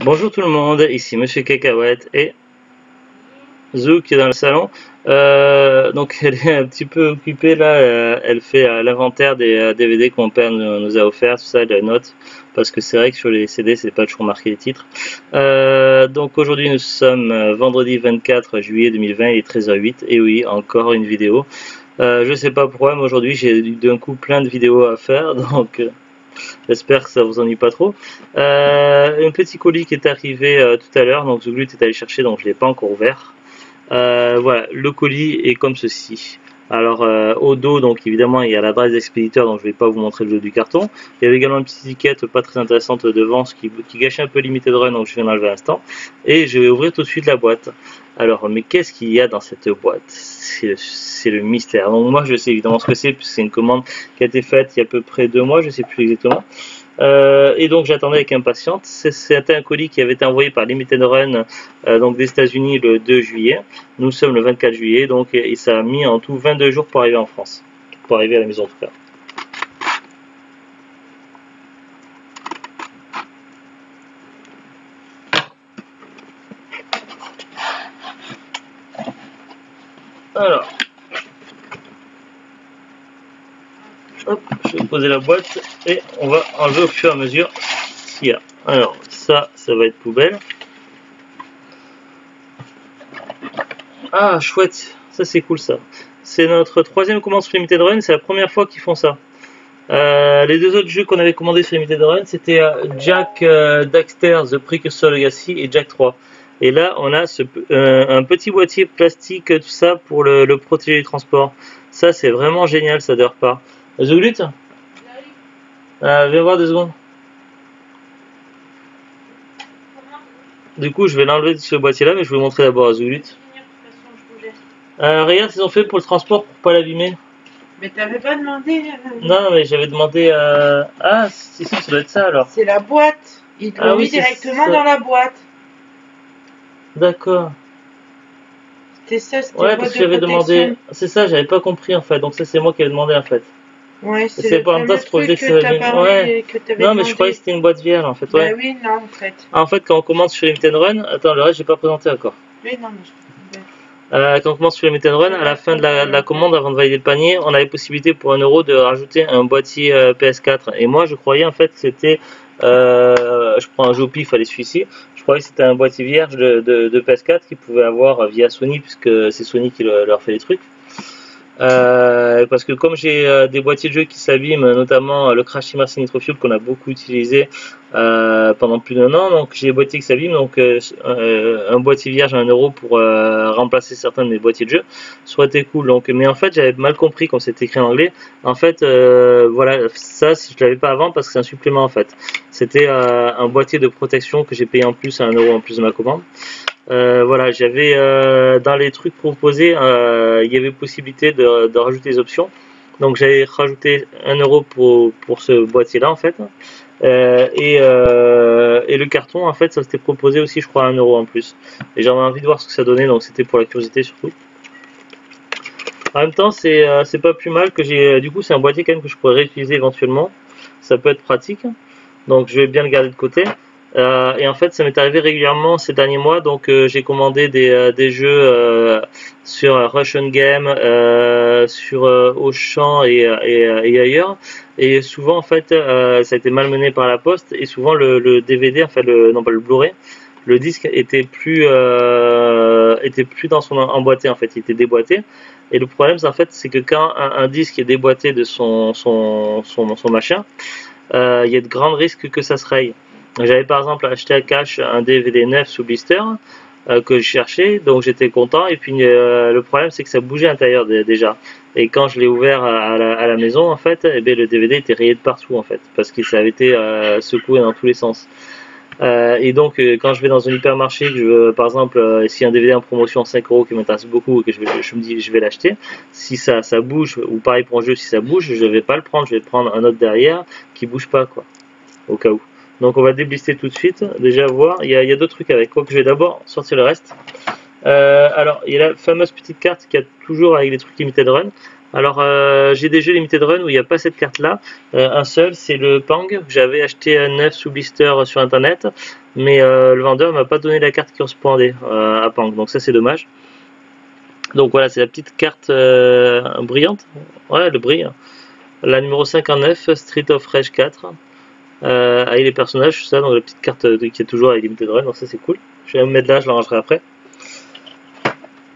Bonjour tout le monde, ici Monsieur Cacahuète et Zou qui est dans le salon. Euh, donc elle est un petit peu occupée là, euh, elle fait euh, l'inventaire des DVD que mon père nous, a offert, tout ça, elle note, parce que c'est vrai que sur les CD c'est pas toujours marqué les titres. donc aujourd'hui nous sommes vendredi 24 juillet 2020, il est 13h08, et oui, encore une vidéo. je sais pas pourquoi, mais aujourd'hui j'ai d'un coup plein de vidéos à faire, donc... J'espère que ça vous ennuie pas trop. Euh, un petit colis qui est arrivé euh, tout à l'heure, donc Zouglut est allé chercher, donc je l'ai pas encore ouvert. Euh, voilà, le colis est comme ceci. Alors euh, au dos, donc évidemment il y a l'adresse d'expéditeur, donc je ne vais pas vous montrer le jeu du carton. Il y avait également une petite étiquette pas très intéressante devant, ce qui, qui gâchait un peu Limited Run, donc je viens d'enlever à l'instant. Et je vais ouvrir tout de suite la boîte. Alors, mais qu'est-ce qu'il y a dans cette boîte? C'est le mystère. Donc moi je sais évidemment ce que c'est, puisque c'est une commande qui a été faite il y a à peu près deux mois, je ne sais plus exactement. Euh, et donc j'attendais avec impatience. C'était un colis qui avait été envoyé par Limited Run euh, donc des États-Unis le 2 juillet. Nous sommes le 24 juillet, donc et ça a mis en tout 22 jours pour arriver en France, pour arriver à la maison en tout cas. Alors, Hop, je vais poser la boîte et on va enlever au fur et à mesure ce y a. Alors, ça, ça va être poubelle. Ah, chouette, ça c'est cool ça. C'est notre troisième commande sur Limited Run, c'est la première fois qu'ils font ça. Euh, les deux autres jeux qu'on avait commandés sur Limited Run, c'était euh, Jack euh, Daxter, The Precursor Legacy et Jack 3. Et là, on a ce, un petit boîtier plastique, tout ça, pour le, protéger du transport. Ça, c'est vraiment génial, ça dort pas. Zouglut euh, Viens voir deux secondes. Du coup, je vais l'enlever de ce boîtier-là, mais je vais vous montrer d'abord à Zouglut. Euh, regarde, ils ont fait pour le transport pour pas l'abîmer. Mais t'avais pas demandé. Euh, non, mais j'avais demandé. Euh... Ah, si, si, ça doit être ça alors. C'est la boîte. Il te ah, mis directement dans la boîte. D'accord. C'était ça, c'était Ouais, parce que j'avais demandé. C'est ça, j'avais pas compris en fait. Donc, ça, c'est moi qui avais demandé en fait. Ouais, c'est pas un tas que, que ouais. Non, mais je croyais que c'était une boîte vierge en fait. Ouais. Bah oui, non, en fait. en fait, quand on commence sur Limited Run, attends, le reste, j'ai pas présenté encore. Oui, non, mais je... Euh, quand on commence sur Limited Run, à la fin de la, commande, avant de valider le panier, on avait possibilité pour un euro de rajouter un boîtier euh, PS4. Et moi, je croyais en fait que c'était, euh, je prends un jeu au pif, allez celui-ci. Je croyais que c'était un boîtier vierge de, de, PS4 qu'ils pouvaient avoir via Sony, puisque c'est Sony qui leur fait les trucs. Euh, parce que comme j'ai euh, des boîtiers de jeux qui s'abîment, notamment euh, le Crash Team Racing Nitro Fuel qu'on a beaucoup utilisé pendant plus d'un an, donc j'ai des boîtiers qui s'abîment, donc un boîtier vierge à 1 euro pour remplacer certains de mes boîtiers de ça aurait été cool. Donc, mais en fait, j'avais mal compris quand c'était écrit en anglais. En fait, voilà, ça, je l'avais pas avant parce que c'est un supplément en fait. C'était un boîtier de protection que j'ai payé en plus à 1 euro en plus de ma commande. Euh, voilà, j'avais euh, dans les trucs proposés, euh, il y avait possibilité de, rajouter des options. Donc j'avais rajouté 1 euro pour, ce boîtier-là en fait. et, le carton en fait ça s'était proposé aussi je crois 1 euro en plus. Et j'avais envie de voir ce que ça donnait donc c'était pour la curiosité surtout. En même temps c'est c'est pas plus mal que j'ai du coup c'est un boîtier quand même que je pourrais réutiliser éventuellement. Ça peut être pratique. Donc je vais bien le garder de côté. Euh, et en fait, ça m'est arrivé régulièrement ces derniers mois. Donc, euh, j'ai commandé des, euh, des jeux sur Russian Game, sur Auchan et, et, et, ailleurs. Et souvent, en fait, ça a été malmené par la poste. Et souvent, le, DVD, enfin, le, non pas le Blu-ray, le disque était plus était plus dans son emboîté. En fait, il était déboîté. Et le problème, en fait, c'est que quand un, un, disque est déboîté de son son son, son machin, il y a de grands risques que ça se raye. J'avais par exemple acheté à cash un DVD neuf sous blister euh, que je cherchais, donc j'étais content. Et puis euh, le problème c'est que ça bougeait à l'intérieur déjà. Et quand je l'ai ouvert à la, maison, en fait, eh bien, le DVD était rayé de partout en fait, parce qu'il avait été euh, secoué dans tous les sens. et donc quand je vais dans un hypermarché, je veux, par exemple, si un DVD en promotion 5 euros qui m'intéresse beaucoup et que je, me dis je vais l'acheter, si ça, ça bouge, ou pareil pour un jeu, si ça bouge, je vais pas le prendre, je vais prendre un autre derrière qui bouge pas quoi, au cas où. Donc on va déblister tout de suite. Déjà voir, il y a, deux trucs avec. Je vais d'abord sortir le reste. Euh, alors, il y a la fameuse petite carte qui a toujours avec des trucs limited run. Alors, euh, j'ai des jeux limited run où il n'y a pas cette carte-là. Euh, un seul, c'est le Pang. J'avais acheté un neuf sous blister sur internet, mais le vendeur m'a pas donné la carte qui correspondait à Pang. Donc ça, c'est dommage. Donc voilà, c'est la petite carte brillante. Ouais, le brille. La numéro 59, Street of Rage 4. Avec les personnages, ça, donc la petite carte qui est toujours avec Limited Run, ça c'est cool. Je vais me mettre là, je l'arrangerai après.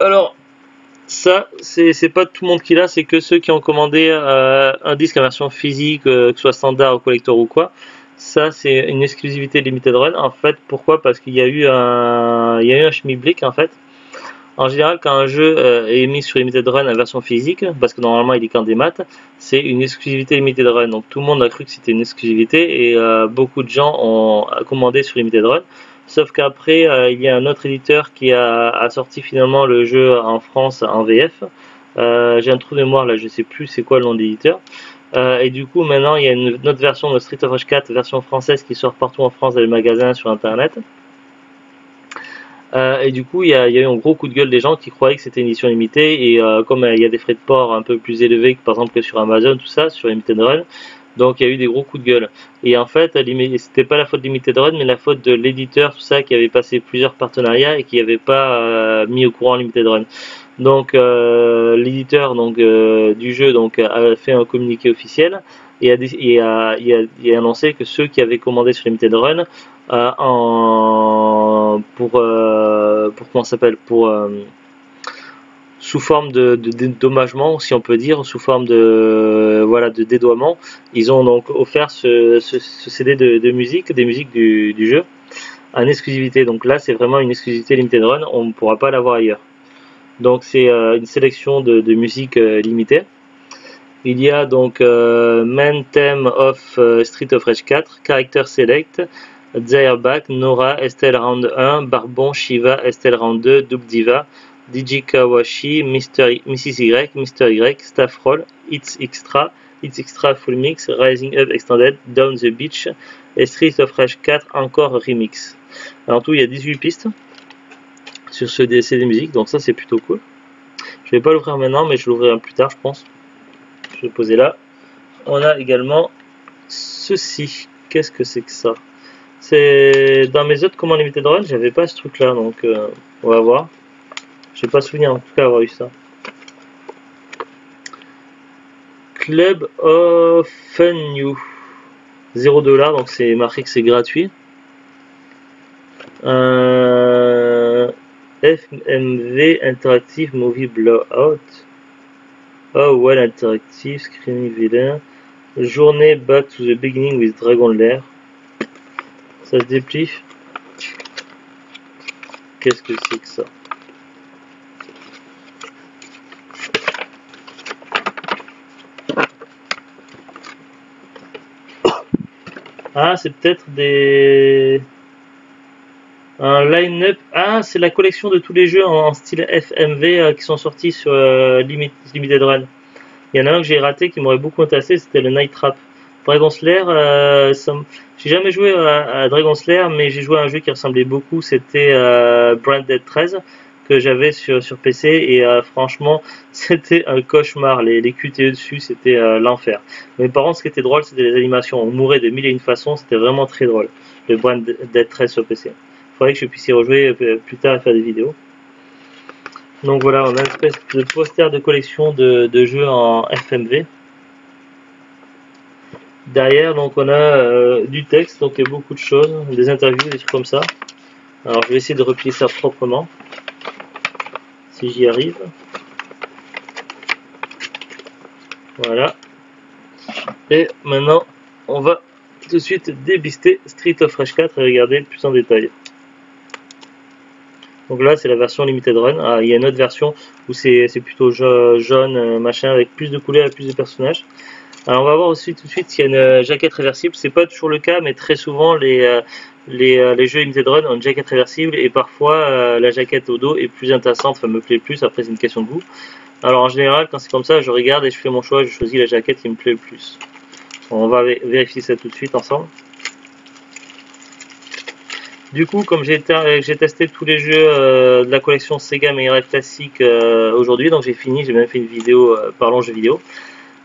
Alors, ça, c'est pas tout le monde qui l'a, c'est que ceux qui ont commandé euh, un disque en version physique, euh, que ce soit standard ou collector ou quoi. Ça, c'est une exclusivité Limited Run. En fait, pourquoi? Parce qu'il y a eu un, il y a en fait. En général, quand un jeu euh, est mis sur Limited Run en version physique, parce que normalement il est qu'en démat, c'est une exclusivité Limited Run. Donc tout le monde a cru que c'était une exclusivité et beaucoup de gens ont commandé sur Limited Run. Sauf qu'après, euh, il y a un autre éditeur qui a, sorti finalement le jeu en France en VF. Euh, j'ai un trou de mémoire là, je sais plus c'est quoi le nom d'éditeur. Euh, et du coup, maintenant, il y a une, autre version de Street of Rage 4, version française, qui sort partout en France dans les magasins, sur Internet. Et du coup, il y, a, eu un gros coup de gueule des gens qui croyaient que c'était une édition limitée. Et comme il y a des frais de port un peu plus élevés que par exemple sur Amazon, tout ça, sur Limited Run, donc il y a eu des gros coups de gueule. Et en fait, c'était pas la faute de Limited Run, mais la faute de l'éditeur, tout ça, qui avait passé plusieurs partenariats et qui n'avait pas euh, mis au courant Limited Run. Donc euh, l'éditeur donc euh, du jeu donc a fait un communiqué officiel et a, a, annoncé que ceux qui avaient commandé sur Limited Run en, pour pour comment s'appelle pour sous forme de, dédommagement, si on peut dire, sous forme de voilà de. Ils ont donc offert ce, CD de, musique, des musiques du, jeu, en exclusivité. Donc là, c'est vraiment une exclusivité limited run, on ne pourra pas l'avoir ailleurs. Donc c'est euh, une sélection de, musique euh, limitée. Il y a donc euh, Main Theme of Street of Rage 4, Character Select, Zairbach, Nora, Estelle Round 1, Barbon, Shiva, Estelle Round 2, Dub Diva, DJ Kawashi, Mr. Mrs. Y, Mr. Y, Staff Roll, It's Extra, It's Extra Full Mix, Rising Up Extended, Down the Beach et Street of Rage 4 encore remix. En tout, il y a 18 pistes sur ce CD musique, donc ça c'est plutôt cool. Je vais pas l'ouvrir maintenant, mais je l'ouvrirai plus tard, je pense. Je vais poser là. On a également ceci. Qu'est-ce que c'est que ça? C'est dans mes autres commandes limited run, j'avais pas ce truc là, donc euh, on va voir. Je pas souvenir en tout cas avoir eu ça. Club of Fun New. 0 dollars, donc c'est marqué que c'est gratuit. Euh, FMV Interactive Movie Blowout? Oh well Interactive Screening Villain. Journée Back to the Beginning with Dragon Lair. Ça se déplie. Qu'est-ce que c'est que ça? Ah, c'est peut-être des. Un line-up. Ah, c'est la collection de tous les jeux en, style FMV euh, qui sont sortis sur euh, Limited Run. Il y en a un que j'ai raté qui m'aurait beaucoup intéressé, c'était le Night Trap. Dragon Slayer, euh, j'ai jamais joué à, Dragon Slayer, mais j'ai joué à un jeu qui ressemblait beaucoup, c'était Branded 13 que j'avais sur, PC et euh, franchement c'était un cauchemar. Les, les QTE dessus c'était euh, l'enfer. Mais par contre ce qui était drôle c'était les animations. On mourait de mille et une façons, c'était vraiment très drôle. Le brand d'être 13 sur PC. Que je puisse y rejouer euh, plus tard et faire des vidéos. Donc voilà, on a une espèce de poster de collection de, jeux en FMV. Derrière, donc on a du texte, donc il y a beaucoup de choses, des interviews, des trucs comme ça. Alors je vais essayer de replier ça proprement si j'y arrive. Voilà. Et maintenant, on va tout de suite débister Street of Rage 4 et regarder plus en détail. Donc là, c'est la version Limited Run. Ah, il y a une autre version où c'est plutôt jaune, euh, machin, avec plus de couleurs et plus de personnages. Alors on va voir aussi tout de suite s'il y a une euh, jaquette réversible. C'est pas toujours le cas, mais très souvent les, euh, les, les, jeux Limited Run ont une jaquette réversible et parfois la jaquette au dos est plus intéressante, enfin me plaît plus, après c'est une question de goût. Alors en général quand c'est comme ça je regarde et je fais mon choix, je choisis la jaquette qui me plaît le plus. On va vérifier ça tout de suite ensemble. Du coup, comme j'ai testé tous les jeux euh, de la collection Sega Mega Drive classique euh, aujourd'hui, donc j'ai fini, j'ai même fait une vidéo euh, parlant jeux vidéo.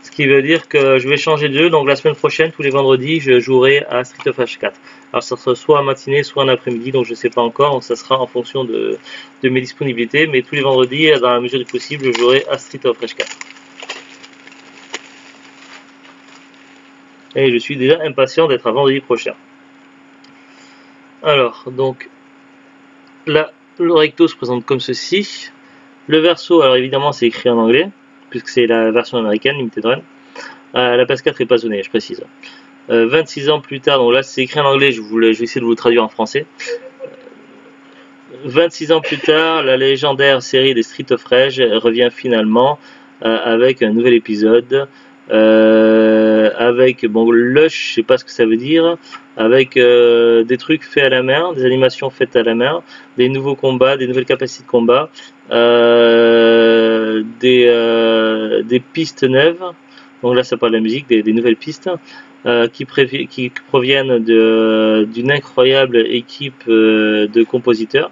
Ce qui veut dire que je vais changer de jeu, donc la semaine prochaine, tous les vendredis, je jouerai à Street of Rage 4. Alors ça sera soit en matinée, soit en après-midi, donc je ne sais pas encore, ça sera en fonction de, de, mes disponibilités, mais tous les vendredis, dans la mesure du possible, je jouerai à Street of Rage 4. Et je suis déjà impatient d'être à vendredi prochain. Alors, donc, là, le recto se présente comme ceci. Le verso, alors évidemment, c'est écrit en anglais, puisque c'est la version américaine, Limited Run. Euh, la PS4 est pas zonnée, je précise. 26 euh, ans plus tard, donc là c'est écrit en anglais, je, vais essayer de vous traduire en français. 26 ans plus tard, la légendaire série des Street of Rage revient finalement euh, avec un nouvel épisode euh, avec bon lush, je sais pas ce que ça veut dire, avec euh, des trucs faits à la main, des animations faites à la main, des nouveaux combats, des nouvelles capacités de combat, euh, des, euh, des pistes neuves. Donc là, ça parle de la musique, des, nouvelles pistes euh, qui, qui, proviennent d'une incroyable équipe de compositeurs.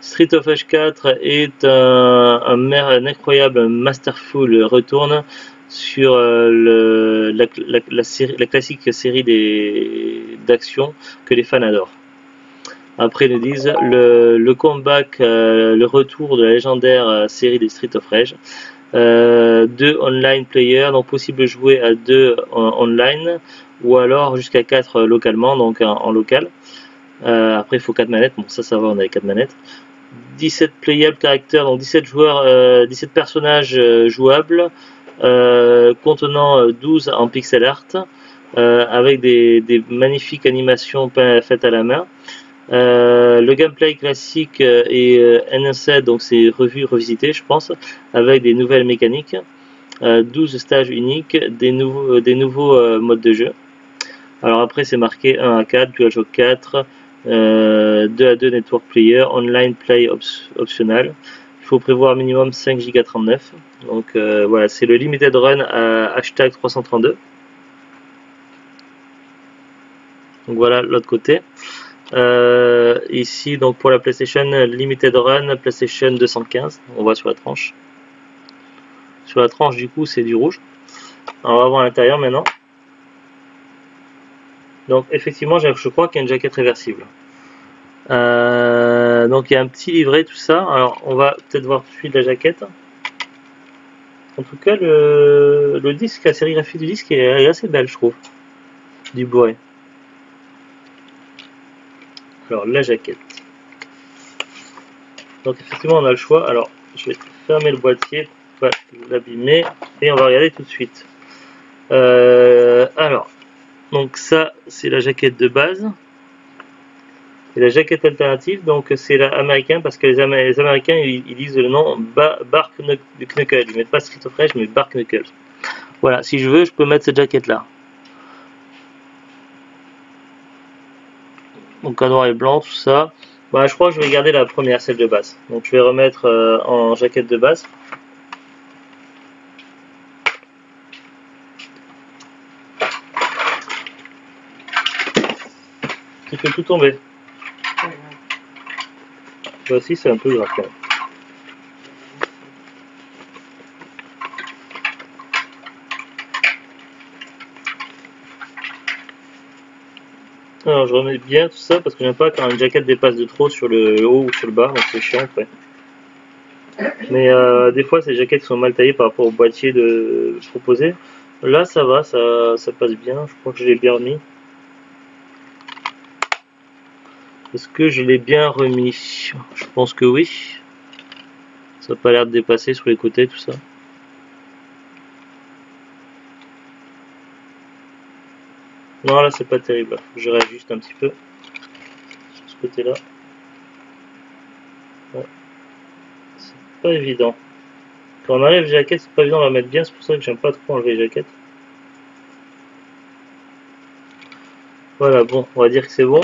Street of Rage 4 est un, un incroyable masterful retourne sur euh, la, la, série, la, classique série d'action que les fans adorent. Après, ils nous disent le, le comeback, euh, le retour de la légendaire euh, série des Street of Rage. Euh, deux online players, donc possible de jouer à deux online ou alors jusqu'à quatre localement, donc en, local. Après, il faut quatre manettes. Bon, ça, ça va, on a quatre manettes. 17 playable caractères, donc 17 joueurs, euh, 17 personnages jouables. Euh, contenant 12 euh, en pixel art euh, avec des, magnifiques animations faites à la main. le gameplay classique est NSA, donc c'est revu, revisité, je pense, avec des nouvelles mécaniques. 12 stages uniques, des nouveaux, des nouveaux modes de jeu. Alors après, c'est marqué 1 à 4, DualShock 4, 2 à 2 Network Player, Online Play optional. Il faut prévoir minimum 5 Go 39. Donc euh, voilà, c'est le limited run à hashtag 332. Donc voilà l'autre côté. Euh, ici, donc pour la PlayStation Limited Run, PlayStation 215, on voit sur la tranche. Sur la tranche, du coup, c'est du rouge. on va voir l'intérieur maintenant. Donc effectivement, je crois qu'il y a une jaquette réversible. Euh, donc il y a un petit livret, tout ça. Alors on va peut-être voir tout de suite la jaquette. En tout cas, le, disque, la sérigraphie du disque est assez belle, je trouve. Du bois. Alors la jaquette. Donc effectivement, on a le choix. Alors je vais fermer le boîtier pour pas l'abîmer et on va regarder tout de suite. Euh, alors, donc ça, c'est la jaquette de base. Et la jaquette alternative, donc c'est l'américain parce que les, Américains ils, disent le nom Bark Knuckles. Ils mettent pas Street of Rage mais Bark Knuckles. Voilà, si je veux, je peux mettre cette jaquette là. Donc en noir et blanc, tout ça. Bah, je crois que je vais garder la première, celle de base. Donc je vais remettre euh, en jaquette de base. Qui fait tout tomber? Voici, c'est un peu grave Alors je remets bien tout ça parce que j'aime pas quand une jaquette dépasse de trop sur le haut ou sur le bas, donc c'est chiant après. Mais euh, des fois ces jaquettes sont mal taillées par rapport au boîtier de proposé. Là ça va, ça, ça passe bien, je crois que je l'ai bien remis. Est-ce que je l'ai bien remis? Je pense que oui. Ça n'a pas l'air de dépasser sur les côtés, tout ça. Non, là, c'est pas terrible. Je réajuste un petit peu. Sur ce côté-là. C'est pas évident. Quand on enlève les jaquettes, c'est pas évident de la mettre bien. C'est pour ça que j'aime pas trop enlever les jaquettes. Voilà, bon, on va dire que c'est bon.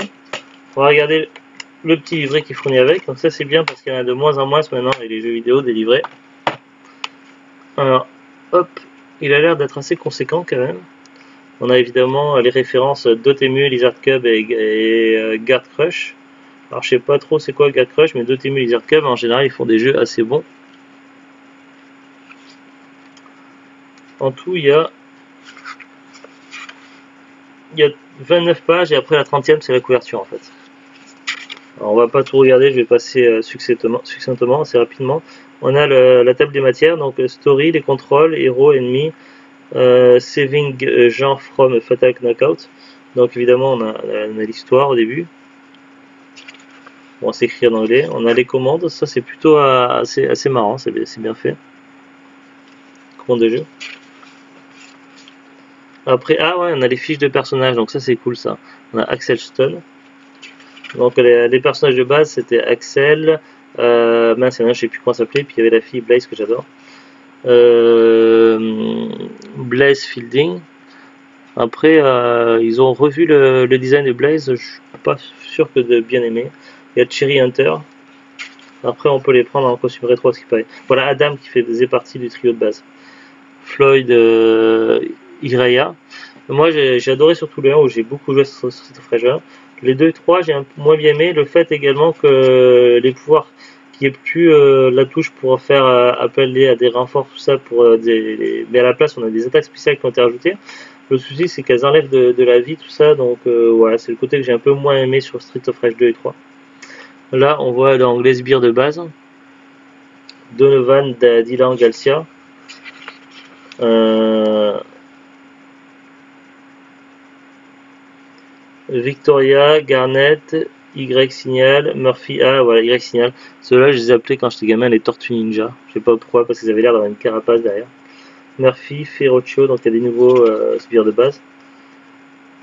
On va regarder le petit livret qui fournit avec. Donc ça c'est bien parce qu'il y en a de moins en moins maintenant et les jeux vidéo des livrets. Alors, hop, il a l'air d'être assez conséquent quand même. On a évidemment les références Dotemu, Lizard Cub et, et euh, Guard Crush. Alors je sais pas trop c'est quoi Gag Crush, mais Dotemu et Lizard Cub en général ils font des jeux assez bons. En tout il y a il y a 29 pages et après la 30e c'est la couverture en fait. On va pas tout regarder, je vais passer euh, succinctement, assez rapidement. On a la table des matières, donc euh, story, les contrôles, héros, ennemis, euh, saving genre from fatal knockout. Donc évidemment on a, l'histoire au début. Bon, c'est écrit en anglais. On a les commandes, ça c'est plutôt assez, assez marrant, c'est bien fait. Commandes de jeu. Après, ah ouais, on a les fiches de personnages, donc ça c'est cool ça. On a Axel Stone. Donc les, personnages de base c'était Axel, euh, mince, je sais plus comment s'appelait, puis il y avait la fille Blaze que j'adore. Euh, Blaze Fielding. Après, euh, ils ont revu le, design de Blaze, je suis pas sûr que de bien aimer. Il y a Cherry Hunter. Après, on peut les prendre en costume rétro, ce qui paraît. Voilà Adam qui faisait partie du trio de base. Floyd euh, Ireya. Moi, j'ai adoré surtout le 1 où j'ai beaucoup joué sur Street of Les 2 et 3, j'ai un peu moins bien aimé. Le fait également que les pouvoirs, qui est plus euh, la touche pour faire euh, appel à des renforts, tout ça, pour euh, des, mais à la place, on a des attaques spéciales qui ont été rajoutées. Le souci, c'est qu'elles enlèvent de, la vie, tout ça. Donc voilà, c'est le côté que j'ai un peu moins aimé sur Street of Rage 2 et 3. Là, on voit l'anglais sbire de base. Donovan Dylan Galcia. Victoria, Garnett, Y signal, Murphy A, voilà, Y signal. Ceux-là, je les ai appelés quand j'étais gamin les Tortues Ninja. Je sais pas pourquoi, parce qu'ils avaient l'air d'avoir une carapace derrière. Murphy, Ferroccio, donc il y a des nouveaux euh, de base.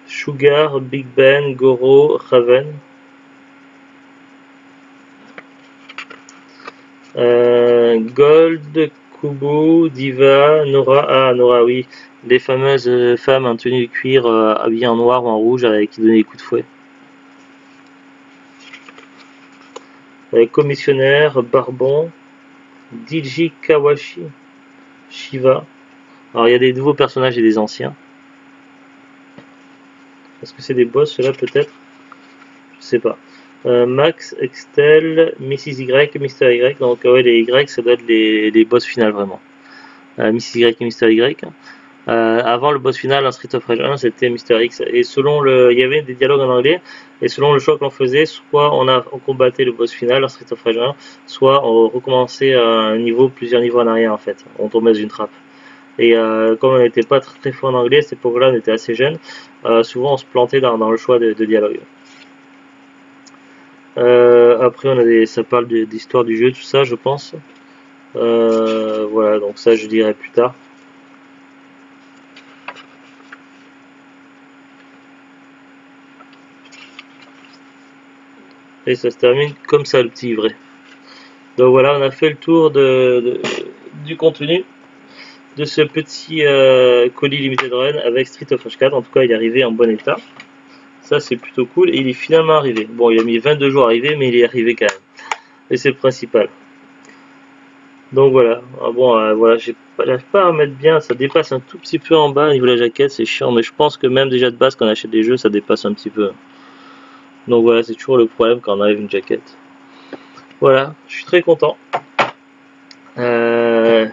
Sugar, Big Ben, Goro, Raven. Euh, Gold, Kubo, Diva, Nora. Ah, Nora, oui. Les fameuses euh, femmes en tenue de cuir euh, habillées en noir ou en rouge avec qui donnaient des coups de fouet. commissionnaire, Barbon, Diji Kawashi, Shiva. Alors il y a des nouveaux personnages et des anciens. Est-ce que c'est des boss ceux-là peut-être? Je sais pas. Euh, Max, Excel, Mrs. Y, Mr. Y. Donc ouais, les Y, ça doit être les, boss finales vraiment. Euh, Mrs. Y et Mr. Y. Euh, avant le boss final en Street of Rage 1, c'était Mr. X. Et selon le, il y avait des dialogues en anglais. Et selon le choix que l'on faisait, soit on, a, on combattait le boss final en Street of Rage 1, soit on recommençait un niveau, plusieurs niveaux en arrière en fait. On tombait dans une trappe. Et euh, comme on n'était pas très, fort en anglais, époque-là, on était assez jeune. Euh, souvent, on se plantait dans, le choix de, dialogue. Euh, après, on a des, ça parle d'histoire du jeu, tout ça, je pense. Voilà, donc ça, je dirai plus tard. Et ça se termine comme ça, le petit vrai. Donc voilà, on a fait le tour du contenu de ce petit euh, colis Limited Run avec Street of Rage 4. En tout cas, il est arrivé en bon état. Ça, c'est plutôt cool. Et il est finalement arrivé. Bon, il a mis 22 jours à arriver, mais il est arrivé quand même. Et c'est le principal. Donc voilà. Ah bon, euh, voilà, j'arrive pas à mettre bien. Ça dépasse un tout petit peu en bas au niveau de la jaquette. C'est chiant, mais je pense que même déjà de base, quand on achète des jeux, ça dépasse un petit peu. Donc voilà, c'est toujours le problème quand on arrive une jaquette. Voilà, je suis très content. Euh,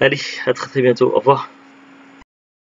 allez, à très très bientôt. Au revoir.